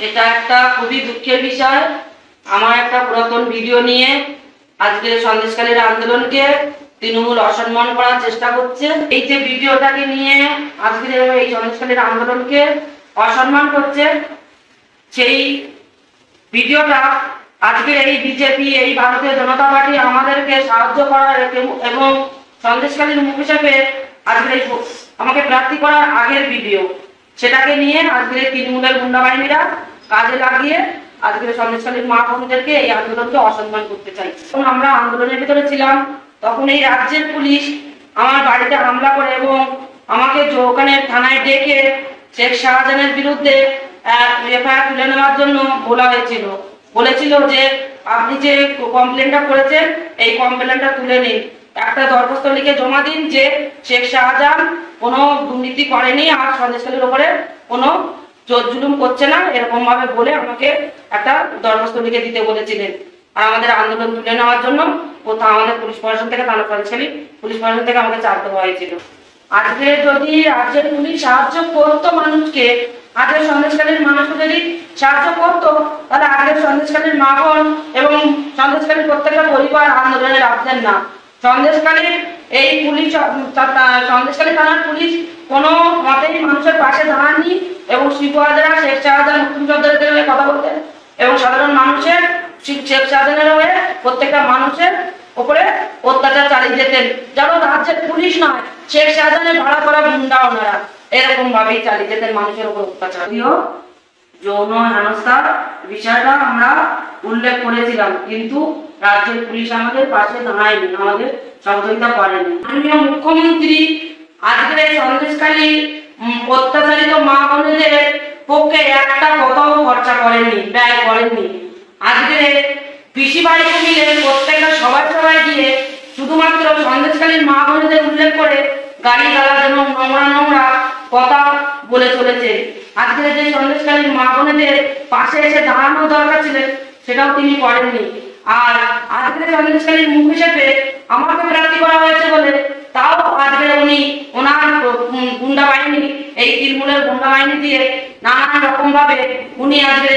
এটা একটা খুবই দুঃখের বিষয়। আমার একটা পুরাতন ভিডিও নিয়ে আজকে সন্দেশকালীর আন্দোলনকে তৃণমূল অসম্মান করার চেষ্টা করছে। এই যে ভিডিওটাকে নিয়ে আজকের এই সন্দেশকালীর আন্দোলনকে অসম্মান করছে, সেই ভিডিওটা আজকের এই বিজেপি, এই ভারতীয় জনতা পার্টি আমাদেরকে সাহায্য করার এবং- সন্দেশকালীর মুখ হিসেবে আজকের আমাকে প্রার্থী করার আগের ভিডিও। সেটাকে নিয়ে আজকের তৃণমূলের গুন্ডা বাহিনীরা কাজে লাগিয়ে আজকের সন্দেশকালীর মা বোনদেরকে এই আন্দোলনকে অসম্মান করতে চাই। তখন আমরা আন্দোলনের ভিতরে ছিলাম, তখন এই রাজ্যের পুলিশ আমার বাড়িতে হামলা করে এবং আমাকে ওখানে থানায় ডেকে শেখ শাহজাহানের বিরুদ্ধে এফআইআর তুলে নেওয়ার জন্য বলা হয়েছিল। বলেছিল যে, আপনি যে কমপ্লেনটা করেছেন, এই কমপ্লেনটা তুলে নিন। একটা দরখাস্ত লিখে জমা দিন যে শেখ শাহজাহান কোনো দুর্নীতি করেনি আর সন্দেশকালীর উপরে কোনো জোর জুলুম করছে না এরকম ভাবে বলে আমাকে একটা দরখাস্ত লিখে দিতে বলেছিলেন। আর আমাদের আন্দোলন তুলে নেওয়ার জন্য কোথাও আমাদের পুলিশ প্রশাসন থেকে থানা সন্দেশকালী পুলিশ প্রশাসন থেকে আমাকে চাপ দেওয়া হয়েছিল। আজকে যদি রাজ্যের পুলিশ সাহায্য করতো মানুষকে, আজকের সন্দেশকালীন মানুষকে যদি সাহায্য করতো, তাহলে আজকের সন্দেশকালীর মা বোন এবং সন্দেশকালীর প্রত্যেকটা পরিবার আন্দোলনে রাখতেন না। সন্দেশকালীন এই পুলিশ সন্দেশকালী থানার পুলিশ কোনো মতেই মানুষের পাশে দাঁড়াননি। এবং শিবহাজারা শেখ শাহজাহান মুক্তিযোদ্ধাদের হয়ে কথা বলতেন। এবং সাধারণ মানুষের শেখ শাহজাহানের হয়ে প্রত্যেকটা মানুষের উপরে অত্যাচার চালিয়ে যেতেন। যেন রাজ্যের পুলিশ নয় শেখ শাহজাহানের ভাড়া করা গুন্ডা ওনারা এরকম ভাবেই চালিয়ে যেতেন মানুষের উপর অত্যাচার। যৌন হেনস্থার বিষয়টা আমরা উল্লেখ করেছিলাম কিন্তু রাজ্যের পুলিশ আমাদের পাশে দাঁড়ায়নি আমাদের সহযোগিতা করেনি। মাননীয় মুখ্যমন্ত্রী আজকের এই সন্দেশকালী অত্যাচারিত মা বোনেদের পক্ষে একটা কথাও খরচা করেননি, ব্যয় করেননি। আজকে পিসি বাড়িতে মিলে প্রত্যেকটা সবাই সবাই গিয়ে শুধুমাত্র সন্দেশকালীন মা বোনেদের উল্লেখ করে গাড়ি গালা এবং নোংরা নোংরা কথা বলে চলেছে। আজকে যে সন্দেশকালীন মা বোনেদের পাশে এসে দাঁড়ানো দরকার ছিল, সেটাও তিনি করেননি। আর আজকে সন্দেশকালীন মুখ হিসেবে আমাকে প্রার্থী করা হয়েছে বলে তাও আজকে উনি ওনার উম, গুন্ডা বাহিনী তৃণমূলের গুন্ডা বাহিনী দিয়ে নানান রকম ভাবে উনি আজকে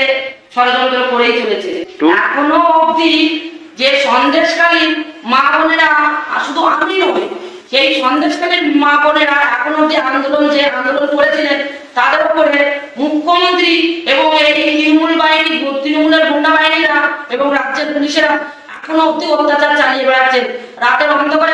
ষড়যন্ত্র করেই চলেছে। এখনও অবধি যে সন্দেশকালীন মা বোনেরা শুধু আমি নয় সেই সন্দেশকালীন মা বোনেরা এখন অব্দি আন্দোলন যে আন্দোলন করেছিলেন তাদের উপরে মুখ্যমন্ত্রী এবং এই তৃণমূল বাহিনী তৃণমূলের গুন্ডা বাহিনীরা এবং রাজ্যের পুলিশেরা এখনও অব্দি অত্যাচার চালিয়ে বেড়াচ্ছেন। রাতের অন্ধকারে